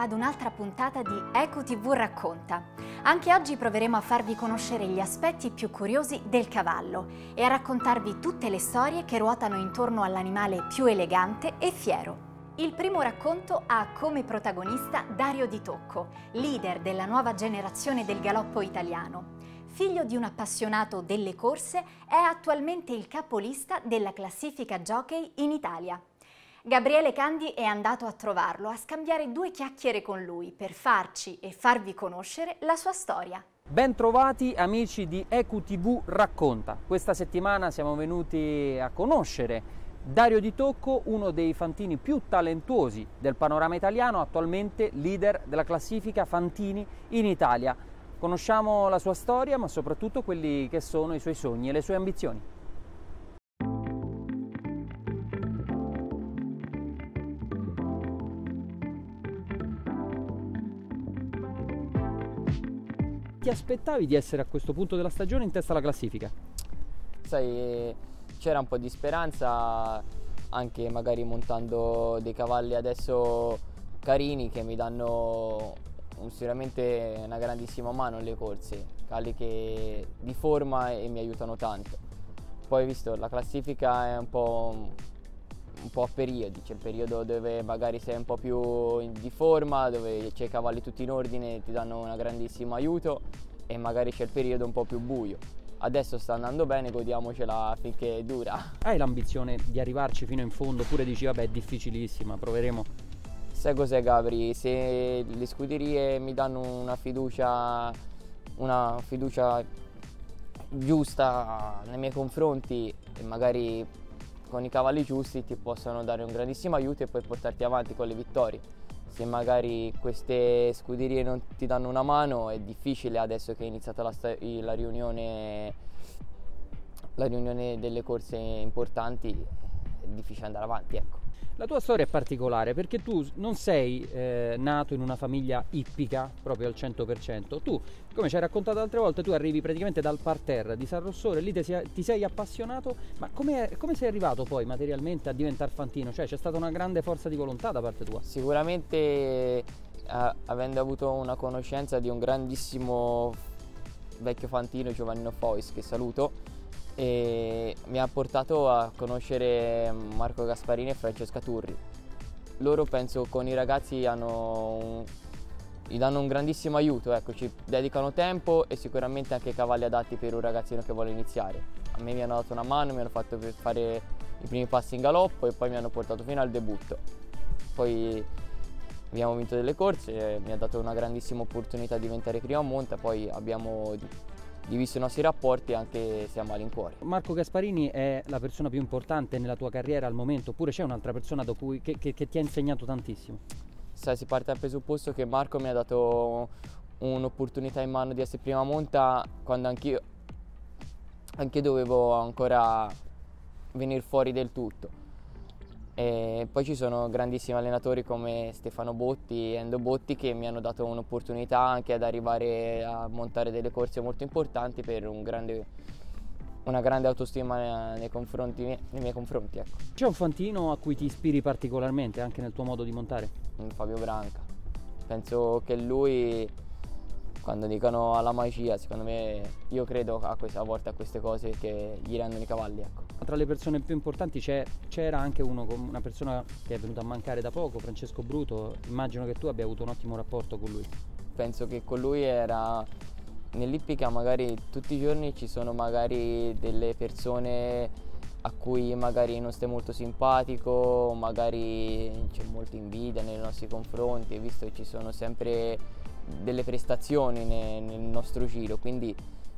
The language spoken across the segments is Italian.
Ad un'altra puntata di EcoTV Racconta. Anche oggi proveremo a farvi conoscere gli aspetti più curiosi del cavallo e a raccontarvi tutte le storie che ruotano intorno all'animale più elegante e fiero. Il primo racconto ha come protagonista Dario Di Tocco, leader della nuova generazione del galoppo italiano. Figlio di un appassionato delle corse, è attualmente il capolista della classifica jockey in Italia. Gabriele Candi è andato a trovarlo, a scambiare due chiacchiere con lui per farci e farvi conoscere la sua storia. Bentrovati amici di EQTV Racconta. Questa settimana siamo venuti a conoscere Dario Di Tocco, uno dei fantini più talentuosi del panorama italiano, attualmente leader della classifica Fantini in Italia. Conosciamo la sua storia, ma soprattutto quelli che sono i suoi sogni e le sue ambizioni. Ti aspettavi di essere a questo punto della stagione in testa alla classifica? Sai, c'era un po' di speranza anche magari montando dei cavalli adesso carini che mi danno sicuramente una grandissima mano alle corse, cavalli che di forma e mi aiutano tanto. Poi visto la classifica è un po', un po' a periodi, c'è il periodo dove magari sei un po' più di forma, dove c'è i cavalli tutti in ordine, ti danno un grandissimo aiuto e magari c'è il periodo un po' più buio. Adesso sta andando bene, godiamocela finché dura. Hai l'ambizione di arrivarci fino in fondo oppure dici vabbè è difficilissima, proveremo? Sai cos'è Gabri? Se le scuderie mi danno una fiducia, una fiducia giusta nei miei confronti e magari con i cavalli giusti ti possono dare un grandissimo aiuto e poi portarti avanti con le vittorie. Se magari queste scuderie non ti danno una mano è difficile adesso che è iniziata la, la, riunione, la riunione delle corse importanti, difficile andare avanti. Ecco. La tua storia è particolare perché tu non sei eh, nato in una famiglia ippica proprio al 100%. Tu, come ci hai raccontato altre volte, tu arrivi praticamente dal parterre di San Rossore, lì ti sei, ti sei appassionato, ma come, come, sei arrivato poi materialmente a diventare fantino? Cioè c'è stata una grande forza di volontà da parte tua? Sicuramente eh, avendo avuto una conoscenza di un grandissimo vecchio fantino Giovannino Fois che saluto e mi ha portato a conoscere Marco Gasparini e Francesca Turri. Loro penso con i ragazzi un, gli danno un grandissimo aiuto, ecco, ci dedicano tempo e sicuramente anche cavalli adatti per un ragazzino che vuole iniziare. A me mi hanno dato una mano, mi hanno fatto fare i primi passi in galoppo e poi mi hanno portato fino al debutto. Poi abbiamo vinto delle corse, mi ha dato una grandissima opportunità di diventare prima a monta, poi abbiamo diviso i nostri rapporti anche se a malincuore. Marco Gasparini è la persona più importante nella tua carriera al momento oppure c'è un'altra persona cui, che, che, che, ti ha insegnato tantissimo? Sai, si parte dal presupposto che Marco mi ha dato un'opportunità in mano di essere prima monta quando anch'io anche dovevo ancora venire fuori del tutto e poi ci sono grandissimi allenatori come Stefano Botti e Endo Botti che mi hanno dato un'opportunità anche ad arrivare a montare delle corse molto importanti per un grande, una grande autostima nei, confronti, nei miei confronti. Ecco. C'è un fantino a cui ti ispiri particolarmente anche nel tuo modo di montare? Fabio Branca. Penso che lui quando dicono alla magia, secondo me io credo a, questa, a volte a queste cose che gli rendono i cavalli. Ecco. Tra le persone più importanti c'era anche uno, una persona che è venuta a mancare da poco, Francesco Bruto, immagino che tu abbia avuto un ottimo rapporto con lui. Penso che con lui era nell'ippica magari tutti i giorni ci sono magari delle persone a cui magari non stai molto simpatico, magari c'è molta invidia nei nostri confronti, visto che ci sono sempre delle prestazioni nel, nel nostro giro, quindi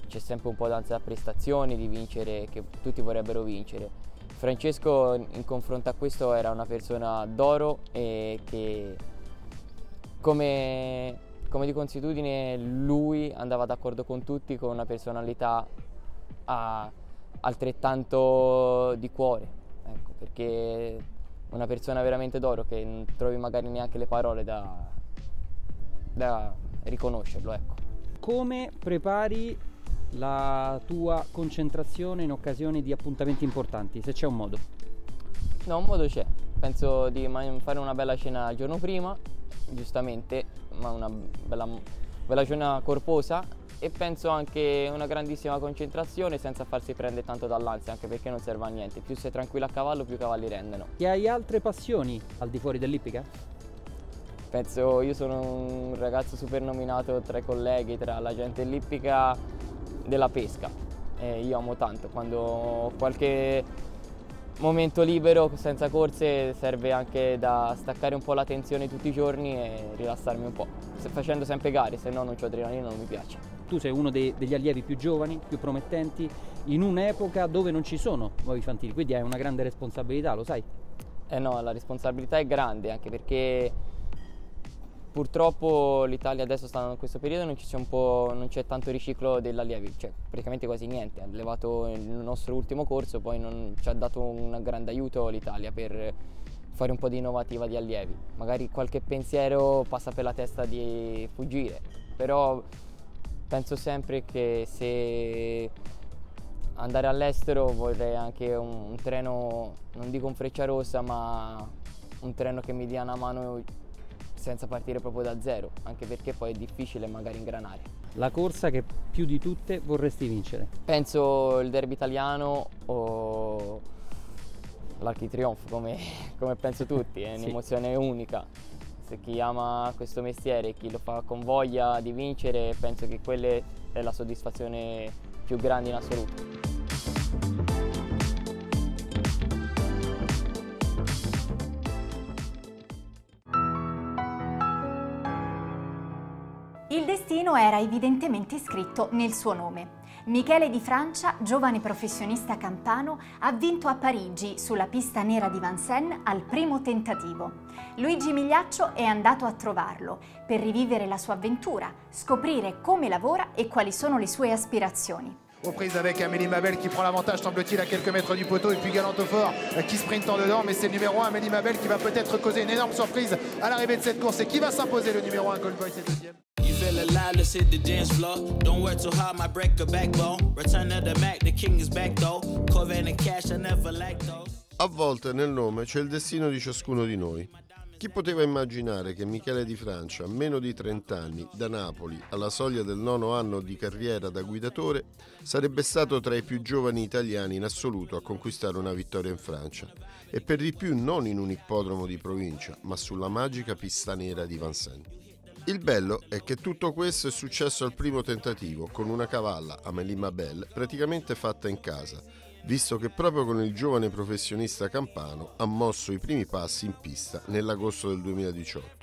c'è sempre un po' d'ansia da prestazioni, di vincere, che tutti vorrebbero vincere. Francesco in confronto a questo era una persona d'oro e che come, come di consuetudine lui andava d'accordo con tutti con una personalità a, altrettanto di cuore, ecco, perché una persona veramente d'oro che non trovi magari neanche le parole da, da riconoscerlo. Ecco. Come prepari la tua concentrazione in occasione di appuntamenti importanti, se c'è un modo? No, un modo c'è. Penso di fare una bella cena il giorno prima giustamente, ma una bella, bella giornata corposa e penso anche una grandissima concentrazione senza farsi prendere tanto dall'ansia, anche perché non serve a niente. Più sei tranquillo a cavallo, più i cavalli rendono. E hai altre passioni al di fuori dell'ippica? Penso, io sono un ragazzo super nominato tra i colleghi, tra la gente dell'ippica, della pesca. E io amo tanto, quando ho qualche momento libero senza corse serve anche da staccare un po' la tensione tutti i giorni e rilassarmi un po', facendo sempre gare, se no non c'ho adrenalina, non mi piace tu sei uno dei, degli allievi più giovani, più promettenti, in un'epoca dove non ci sono nuovi fantini, quindi hai una grande responsabilità, lo sai? Eh no, la responsabilità è grande anche perché purtroppo l'Italia adesso sta in questo periodo non, non c'è tanto riciclo dell'allievi, cioè praticamente quasi niente, ha levato il nostro ultimo corso, poi non ci ha dato un grande aiuto l'Italia per fare un po' di innovativa di allievi, magari qualche pensiero passa per la testa di fuggire, però penso sempre che se andare all'estero vorrei anche un, un, treno, non dico un freccia rossa, ma un treno che mi dia una mano senza partire proprio da zero, anche perché poi è difficile magari ingranare. La corsa che più di tutte vorresti vincere? Penso il derby italiano o l'Architrionfo, come, come penso tutti, è un'emozione sì. unica chi ama questo mestiere, chi lo fa con voglia di vincere, penso che quella è la soddisfazione più grande in assoluto. Destino era evidentemente scritto nel suo nome. Michele Di Francia, giovane professionista campano, ha vinto a Parigi sulla pista nera di Vincennes al primo tentativo. Luigi Migliaccio è andato a trovarlo per rivivere la sua avventura, scoprire come lavora e quali sono le sue aspirazioni. Reprise avec Amélie Mabel qui prend l'avantage, semble-t-il, à quelques mètres du poteau. Et puis Galantofort euh, qui sprint en dedans. Mais c'est le numéro 1, Amélie Mabel, qui va peut-être causer une énorme surprise à l'arrivée de cette course. Et qui va s'imposer le numéro 1, Goldboy, c'est deuxième. feel alive, let's hit the dance floor. Don't work too hard, might break a backbone. Return of the Mac, the king is back though. Corvette and cash, I never like those. A volte nel nome c'è il destino di ciascuno di noi. Chi poteva immaginare che Michele Di Francia, a meno di 30 anni, da Napoli, alla soglia del nono anno di carriera da guidatore, sarebbe stato tra i più giovani italiani in assoluto a conquistare una vittoria in Francia, e per di più non in un ippodromo di provincia, ma sulla magica pista nera di Vincennes. Il bello è che tutto questo è successo al primo tentativo, con una cavalla, Amélie Mabel, praticamente fatta in casa, visto che proprio con il giovane professionista campano ha mosso i primi passi in pista nell'agosto del 2018.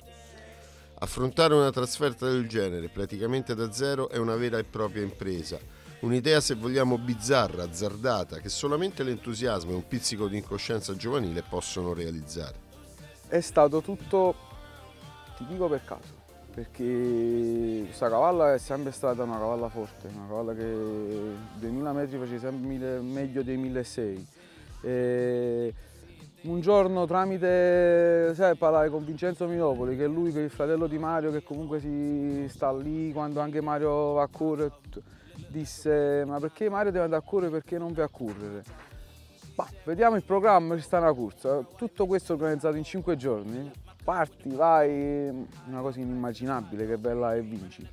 Affrontare una trasferta del genere praticamente da zero è una vera e propria impresa, un'idea se vogliamo bizzarra, azzardata, che solamente l'entusiasmo e un pizzico di incoscienza giovanile possono realizzare. È stato tutto, ti dico per caso perché questa cavalla è sempre stata una cavalla forte, una cavalla che 2000 metri faceva sempre meglio dei 1600. E un giorno tramite, sai, parlare con Vincenzo Minopoli, che è lui, che è il fratello di Mario, che comunque si sta lì quando anche Mario va a correre, disse ma perché Mario deve andare a correre perché non va a correre? Bah, vediamo il programma, ci sta una corsa. Tutto questo organizzato in 5 giorni parti, vai, una cosa inimmaginabile che bella e vinci.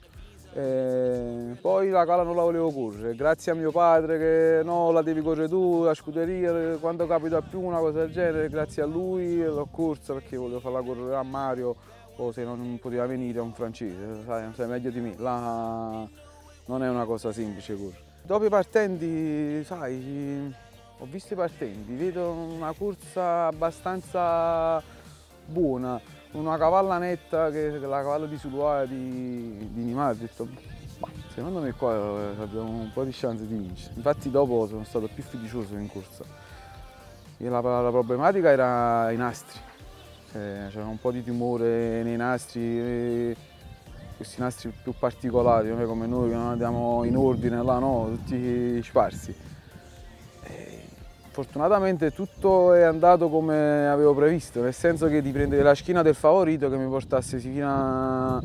E poi la cala non la volevo correre, grazie a mio padre che no, la devi correre tu, la scuderia, quando capita più una cosa del genere, grazie a lui l'ho corsa perché volevo farla correre a Mario o se non poteva venire a un francese, sai, sai meglio di me, là non è una cosa semplice correre. Dopo i partenti, sai, ho visto i partenti, vedo una corsa abbastanza buona, una cavalla netta che la cavalla di Suluaia di, di Nimar, ho detto ma secondo me qua eh, abbiamo un po' di chance di vincere. Infatti dopo sono stato più fiducioso in corsa. La, la, problematica era i nastri, eh, c'era un po' di timore nei nastri, questi nastri più particolari, come noi che non andiamo in ordine, là no, tutti sparsi. Fortunatamente tutto è andato come avevo previsto, nel senso che di prendere la schiena del favorito che mi portasse fino, a,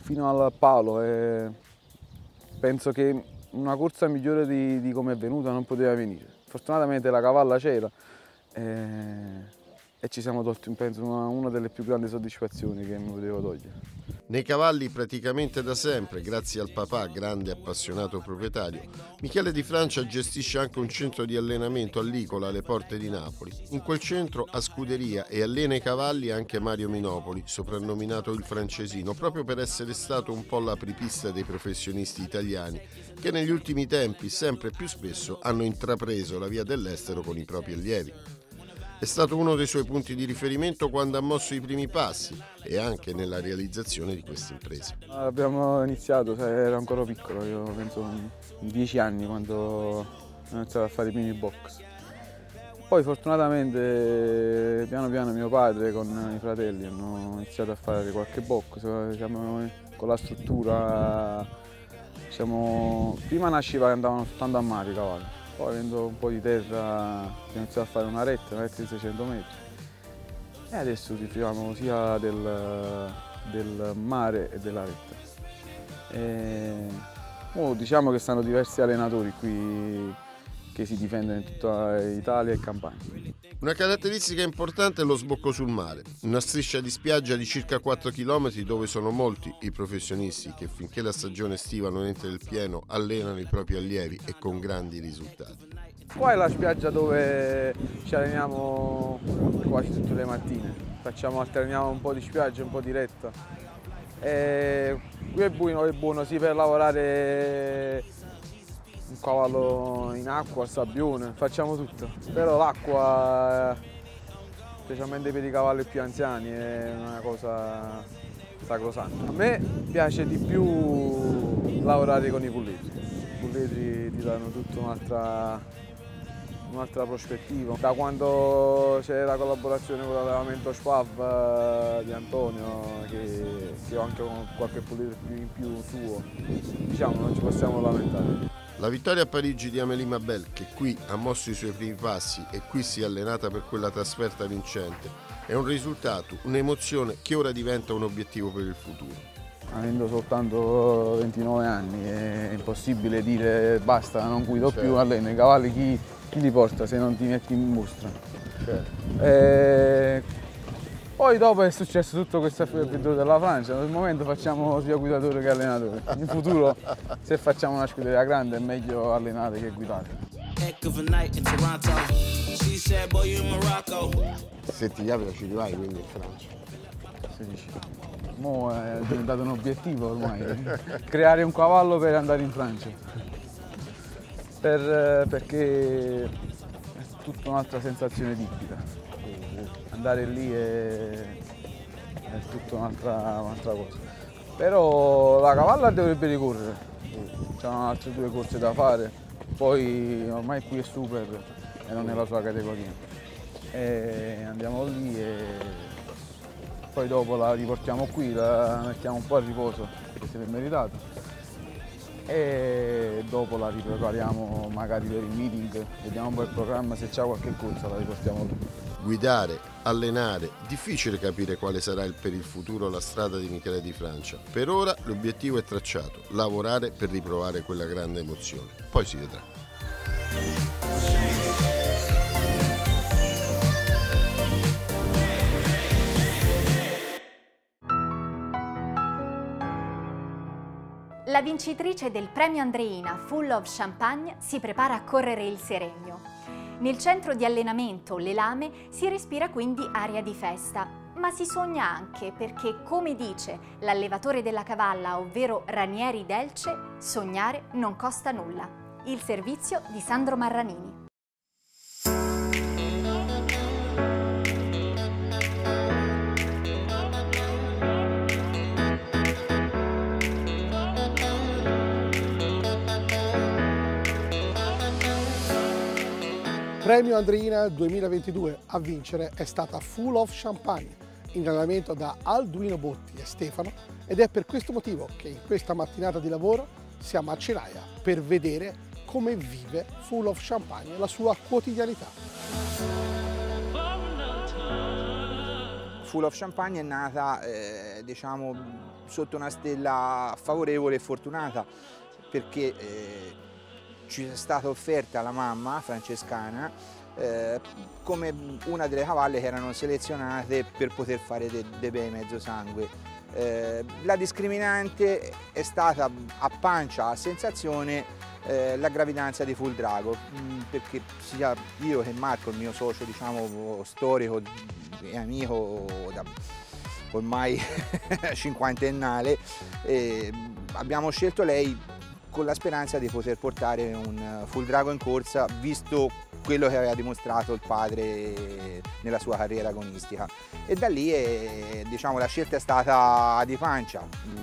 fino al palo e penso che una corsa migliore di, di come è venuta non poteva venire. Fortunatamente la cavalla c'era e e ci siamo tolti penso una, una delle più grandi soddisfazioni che mi potevo togliere. Nei cavalli praticamente da sempre, grazie al papà, grande appassionato proprietario, Michele Di Francia gestisce anche un centro di allenamento a Licola alle porte di Napoli. In quel centro ha scuderia e allena i cavalli anche Mario Minopoli, soprannominato il francesino, proprio per essere stato un po' l'apripista dei professionisti italiani che negli ultimi tempi sempre più spesso hanno intrapreso la via dell'estero con i propri allievi. È stato uno dei suoi punti di riferimento quando ha mosso i primi passi e anche nella realizzazione di questa impresa. Abbiamo iniziato, ero ancora piccolo, io penso in dieci anni quando ho iniziato a fare i primi box. Poi fortunatamente piano piano mio padre con i fratelli hanno iniziato a fare qualche box, siamo con la struttura, siamo, prima nasceva che andavano soltanto a mare i cavalli poi avendo un po' di terra abbiamo iniziato a fare una retta, una retta di 600 metri. E adesso usufruiamo sia del, del, mare e della retta. E, diciamo che stanno diversi allenatori qui che si difendono in tutta Italia e Campania. Una caratteristica importante è lo sbocco sul mare, una striscia di spiaggia di circa 4 km dove sono molti i professionisti che finché la stagione estiva non entra nel pieno allenano i propri allievi e con grandi risultati. Qua è la spiaggia dove ci alleniamo quasi tutte le mattine, facciamo, alterniamo un po' di spiaggia un po' di retta. E qui è buono, è buono sì per lavorare un cavallo in acqua, il sabbione, facciamo tutto. Però l'acqua, specialmente per i cavalli più anziani, è una cosa sacrosanta. A me piace di più lavorare con i puliti. I puliti ti danno tutta un'altra un'altra prospettiva. Da quando c'è la collaborazione con l'allevamento Schwab eh, di Antonio, che, che ho anche qualche pulito in più suo, diciamo non ci possiamo lamentare. La vittoria a Parigi di Amélie Mabel, che qui ha mosso i suoi primi passi e qui si è allenata per quella trasferta vincente, è un risultato, un'emozione che ora diventa un obiettivo per il futuro. Avendo soltanto 29 anni è impossibile dire basta, non guido certo. più, alleno i cavalli chi, chi, li porta se non ti metti in mostra. Certo. E poi dopo è successo tutto questo avventura della Francia, nel momento facciamo sia guidatore che allenatore. In futuro se facciamo una scuderia grande è meglio allenare che guidare. Se ti capita ci vai quindi in Francia. Si dice. Mo è diventato un obiettivo ormai, creare un cavallo per andare in Francia. Per, perché è tutta un'altra sensazione tipica andare lì è, è tutta un'altra, un'altra cosa. Però la cavalla dovrebbe ricorrere, c'erano altre due corse da fare, poi ormai qui è super e non è la sua categoria. E andiamo lì e poi dopo la riportiamo qui, la mettiamo un po' a riposo perché se l'è meritato e dopo la riprepariamo magari per il meeting, vediamo un po' il programma, se c'è qualche corsa la riportiamo lì guidare, allenare, difficile capire quale sarà il, per il futuro la strada di Michele di Francia. Per ora l'obiettivo è tracciato, lavorare per riprovare quella grande emozione. Poi si vedrà. La vincitrice del premio Andreina Full of Champagne si prepara a correre il Seregno. Nel centro di allenamento Le Lame si respira quindi aria di festa, ma si sogna anche perché, come dice l'allevatore della cavalla, ovvero Ranieri Delce, sognare non costa nulla. Il servizio di Sandro Marranini. Premio Andreina 2022 a vincere è stata Full of Champagne, in allenamento da Alduino Botti e Stefano ed è per questo motivo che in questa mattinata di lavoro siamo a Celaia per vedere come vive Full of Champagne la sua quotidianità. Full of Champagne è nata eh, diciamo, sotto una stella favorevole e fortunata perché eh, ci è stata offerta alla mamma francescana eh, come una delle cavalle che erano selezionate per poter fare dei de bei mezzo sangue. Eh, la discriminante è stata a pancia, a sensazione, eh, la gravidanza di Full Drago, mm, perché sia io che Marco, il mio socio diciamo, storico e amico da ormai cinquantennale, eh, abbiamo scelto lei con la speranza di poter portare un Full Drago in corsa, visto quello che aveva dimostrato il padre nella sua carriera agonistica. E da lì è, diciamo, la scelta è stata di pancia.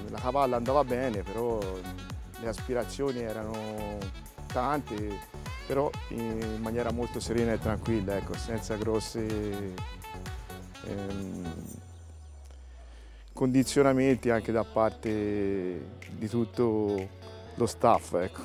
La cavalla andava bene, però le aspirazioni erano tante, però in maniera molto serena e tranquilla, ecco, senza grossi ehm, condizionamenti anche da parte di tutto lo staff. Ecco.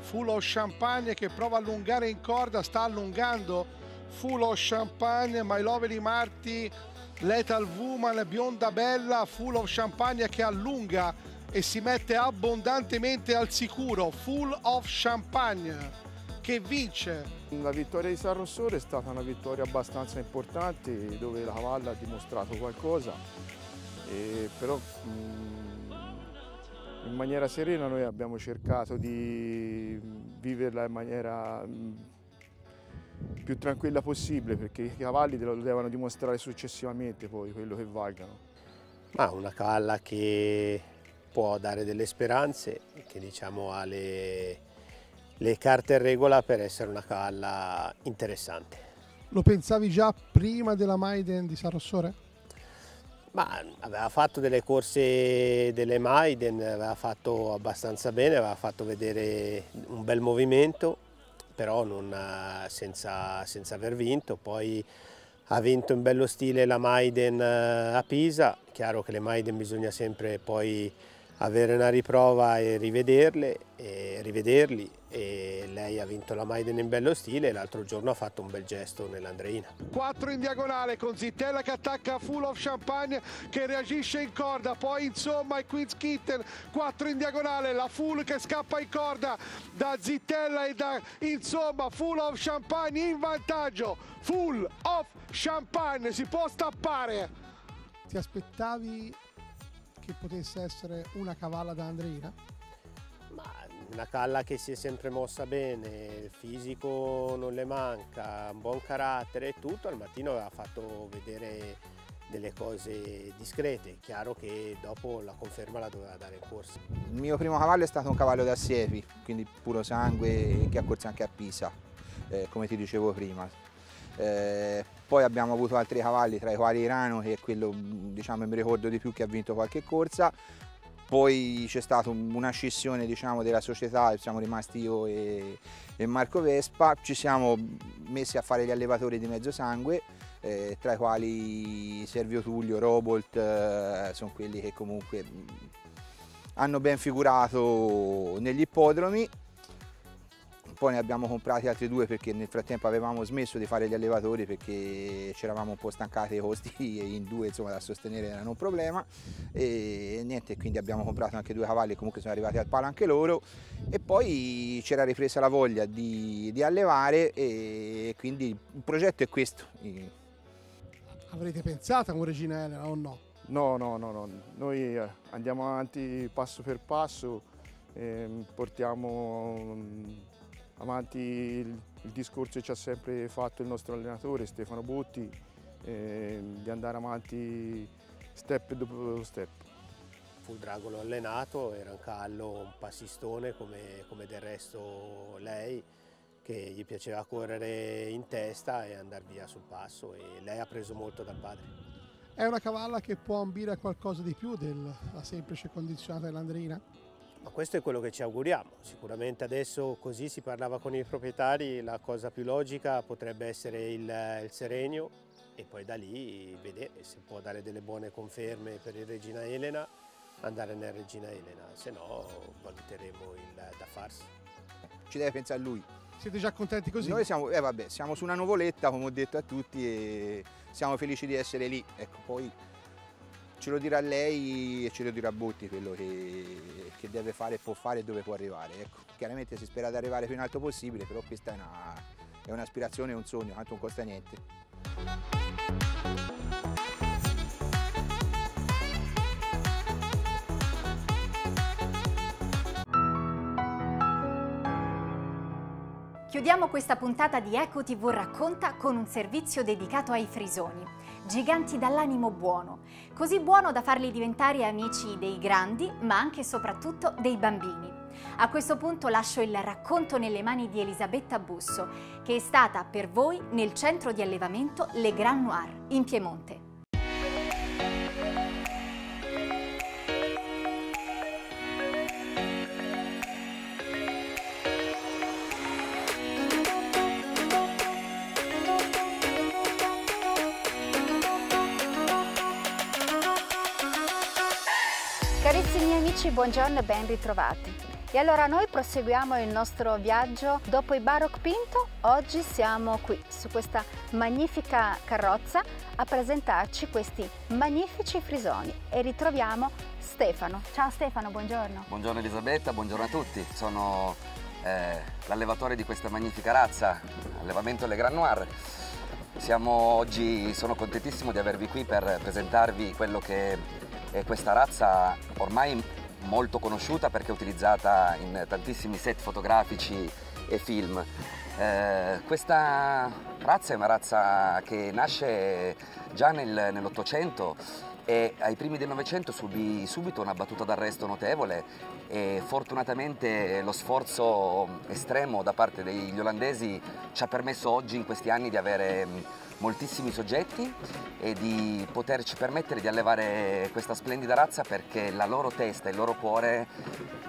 Full of Champagne che prova a allungare in corda, sta allungando. Full of Champagne, My Lovely Marty, Lethal Woman, Bionda Bella, Full of Champagne che allunga e si mette abbondantemente al sicuro. Full of Champagne che vince. La vittoria di San Rossore è stata una vittoria abbastanza importante dove la cavalla ha dimostrato qualcosa, e però mh, in maniera serena noi abbiamo cercato di viverla in maniera mm, più tranquilla possibile perché i cavalli lo devono dimostrare successivamente poi quello che valgano. Ma una cavalla che può dare delle speranze, che diciamo ha le, le carte in regola per essere una cavalla interessante. Lo pensavi già prima della Maiden di San Rossore? Ma aveva fatto delle corse delle Maiden, aveva fatto abbastanza bene, aveva fatto vedere un bel movimento, però non, senza, senza aver vinto. Poi ha vinto in bello stile la Maiden eh, a Pisa, chiaro che le Maiden bisogna sempre poi avere una riprova e rivederle, e rivederli e lei ha vinto la Maiden in bello stile e l'altro giorno ha fatto un bel gesto nell'Andreina. 4 in diagonale con Zittella che attacca Full of Champagne che reagisce in corda, poi insomma il Queen's Kitten, 4 in diagonale, la Full che scappa in corda da Zittella e da insomma Full of Champagne in vantaggio, Full of Champagne si può stappare. Ti aspettavi che potesse essere una cavalla da Andreina? Ma una calla che si è sempre mossa bene, il fisico non le manca, un buon carattere e tutto, al mattino aveva fatto vedere delle cose discrete, chiaro che dopo la conferma la doveva dare in corsa. Il mio primo cavallo è stato un cavallo da siepi, quindi puro sangue che ha corso anche a Pisa, eh, come ti dicevo prima. Eh, poi abbiamo avuto altri cavalli tra i quali Irano che è quello diciamo mi ricordo di più che ha vinto qualche corsa. Poi c'è stata una scissione diciamo, della società, siamo rimasti io e, e, Marco Vespa, ci siamo messi a fare gli allevatori di mezzo sangue, eh, tra i quali Servio Tullio, Robolt, eh, sono quelli che comunque hanno ben figurato negli ippodromi poi ne abbiamo comprati altri due perché nel frattempo avevamo smesso di fare gli allevatori perché ci eravamo un po' stancati i costi e in due insomma da sostenere erano un problema e niente quindi abbiamo comprato anche due cavalli comunque sono arrivati al palo anche loro e poi c'era ripresa la voglia di, di allevare e quindi il progetto è questo. Avrete pensato a un Regina Elena o no? No, no, no, no. noi eh, andiamo avanti passo per passo, eh, portiamo avanti il, il, discorso che ci ha sempre fatto il nostro allenatore Stefano Botti, eh, di andare avanti step dopo step. Fu il drago l'ho allenato, era un callo, un passistone come, come del resto lei, che gli piaceva correre in testa e andare via sul passo e lei ha preso molto dal padre. È una cavalla che può ambire a qualcosa di più della semplice condizionata dell'Andrina? Ma questo è quello che ci auguriamo. Sicuramente adesso così si parlava con i proprietari, la cosa più logica potrebbe essere il, il Serenio e poi da lì vedere se può dare delle buone conferme per il Regina Elena, andare nel Regina Elena, se no valuteremo il da farsi. Ci deve pensare lui. Siete già contenti così? Noi siamo, eh vabbè, siamo su una nuvoletta, come ho detto a tutti, e siamo felici di essere lì. Ecco, poi ce lo dirà lei e ce lo dirà Botti quello che, che deve fare, può fare e dove può arrivare. Ecco, chiaramente si spera di arrivare più in alto possibile, però questa è un'aspirazione, è un sogno, tanto non costa niente. Chiudiamo questa puntata di Eco TV Racconta con un servizio dedicato ai frisoni, giganti dall'animo buono, così buono da farli diventare amici dei grandi, ma anche e soprattutto dei bambini. A questo punto lascio il racconto nelle mani di Elisabetta Busso, che è stata per voi nel centro di allevamento Le Grand Noir, in Piemonte. Amici, buongiorno e ben ritrovati. E allora noi proseguiamo il nostro viaggio dopo i Baroc Pinto. Oggi siamo qui su questa magnifica carrozza a presentarci questi magnifici frisoni e ritroviamo Stefano. Ciao Stefano, buongiorno. Buongiorno Elisabetta, buongiorno a tutti. Sono eh, l'allevatore di questa magnifica razza, allevamento Le Grand Noir. Siamo oggi, sono contentissimo di avervi qui per presentarvi quello che è questa razza ormai molto conosciuta perché è utilizzata in tantissimi set fotografici e film. Eh, questa razza è una razza che nasce già nel, nell'Ottocento e ai primi del Novecento subì subito una battuta d'arresto notevole e fortunatamente lo sforzo estremo da parte degli olandesi ci ha permesso oggi in questi anni di avere moltissimi soggetti e di poterci permettere di allevare questa splendida razza perché la loro testa il loro cuore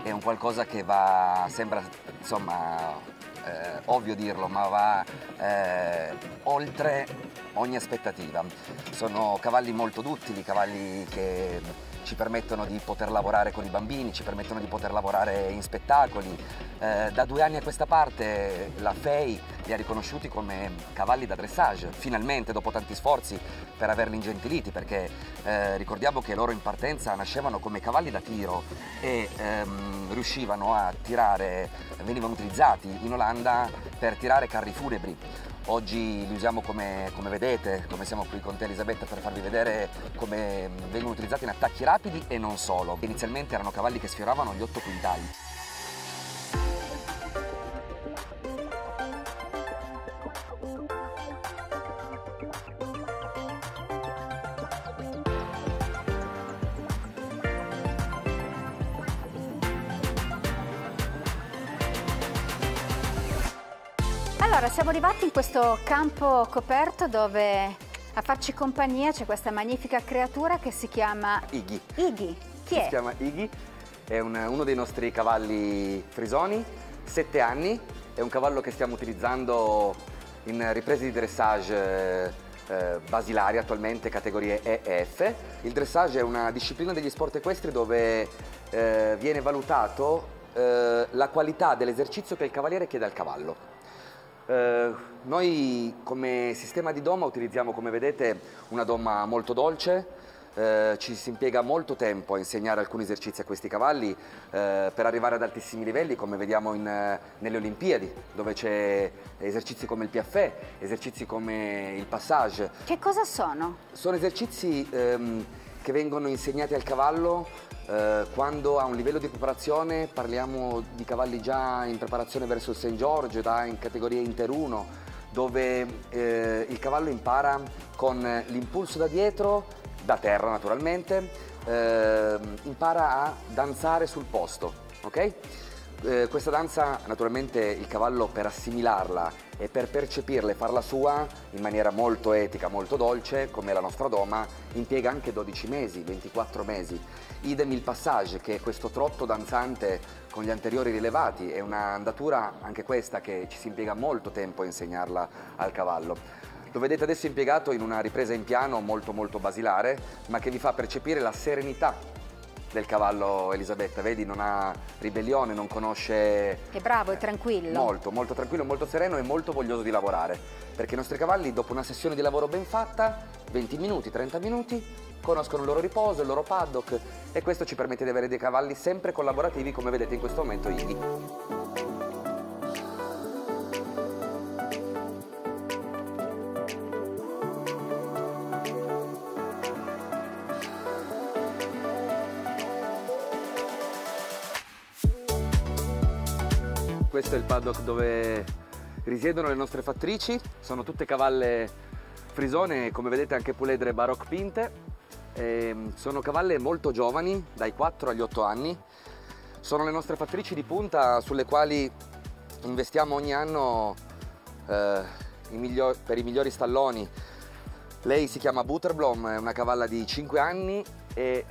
è un qualcosa che va, sembra insomma eh, ovvio dirlo, ma va eh, oltre ogni aspettativa. Sono cavalli molto duttili, cavalli che ci permettono di poter lavorare con i bambini, ci permettono di poter lavorare in spettacoli. Eh, da due anni a questa parte la FEI li ha riconosciuti come cavalli da dressage, finalmente dopo tanti sforzi per averli ingentiliti, perché eh, ricordiamo che loro in partenza nascevano come cavalli da tiro e ehm, riuscivano a tirare, venivano utilizzati in Olanda per tirare carri funebri. Oggi li usiamo come, come, vedete, come siamo qui con te Elisabetta per farvi vedere come vengono utilizzati in attacchi rapidi e non solo. Inizialmente erano cavalli che sfioravano gli 8 quintali. Siamo arrivati in questo campo coperto dove a farci compagnia c'è questa magnifica creatura che si chiama Iggy. Iggy. Chi è? Si chiama Iggy, è un, uno dei nostri cavalli frisoni, 7 anni, è un cavallo che stiamo utilizzando in riprese di dressage eh, basilari attualmente, categorie E e F. Il dressage è una disciplina degli sport equestri dove eh, viene valutato eh, la qualità dell'esercizio che il cavaliere chiede al cavallo. Eh, noi come sistema di doma utilizziamo come vedete una doma molto dolce, eh, ci si impiega molto tempo a insegnare alcuni esercizi a questi cavalli eh, per arrivare ad altissimi livelli come vediamo in, nelle Olimpiadi dove c'è esercizi come il piaffè, esercizi come il passage. Che cosa sono? Sono esercizi ehm, che vengono insegnati al cavallo eh, quando ha un livello di preparazione, parliamo di cavalli già in preparazione verso il St. George, da in categoria Inter 1, dove eh, il cavallo impara con l'impulso da dietro, da terra naturalmente, eh, impara a danzare sul posto, ok? Eh, questa danza naturalmente il cavallo per assimilarla e per percepirla e farla sua in maniera molto etica, molto dolce, come la nostra doma, impiega anche 12 mesi, 24 mesi. Idem il passage, che è questo trotto danzante con gli anteriori rilevati, è un'andatura anche questa che ci si impiega molto tempo a insegnarla al cavallo. Lo vedete adesso impiegato in una ripresa in piano molto molto basilare, ma che vi fa percepire la serenità del cavallo Elisabetta, vedi non ha ribellione, non conosce... È bravo, è tranquillo. Molto, molto tranquillo, molto sereno e molto voglioso di lavorare, perché i nostri cavalli dopo una sessione di lavoro ben fatta, 20 minuti, 30 minuti, conoscono il loro riposo, il loro paddock e questo ci permette di avere dei cavalli sempre collaborativi come vedete in questo momento ieri. Questo è il paddock dove risiedono le nostre fattrici, sono tutte cavalle frisone, come vedete anche puledre baroque pinte e sono cavalle molto giovani, dai 4 agli 8 anni. Sono le nostre fattrici di punta sulle quali investiamo ogni anno eh, i miglior, per i migliori stalloni. Lei si chiama Butterblom, è una cavalla di 5 anni e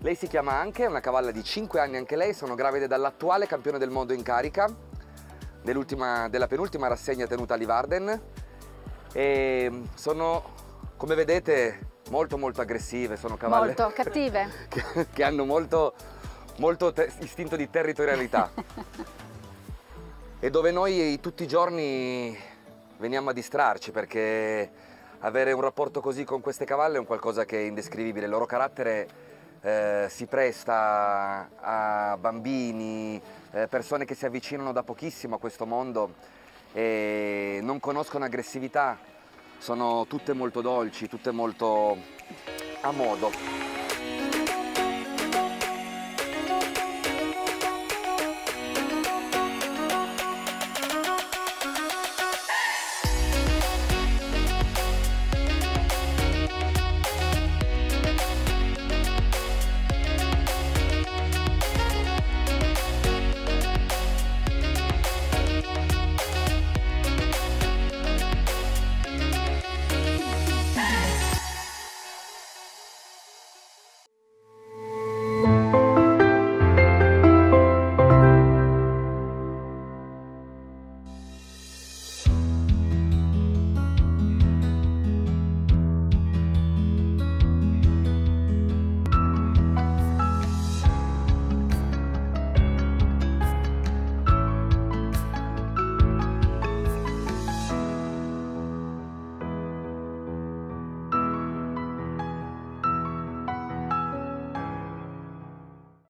lei si chiama anche, è una cavalla di 5 anni anche lei, sono gravide dall'attuale campione del mondo in carica della penultima rassegna tenuta a Livarden e sono, come vedete, molto molto aggressive, sono cavalle Molto cattive. che, che hanno molto, molto istinto di territorialità. E dove noi tutti i giorni veniamo a distrarci perché avere un rapporto così con queste cavalle è un qualcosa che è indescrivibile, il loro carattere eh, si presta a bambini, eh, persone che si avvicinano da pochissimo a questo mondo e non conoscono aggressività, sono tutte molto dolci, tutte molto a modo.